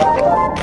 you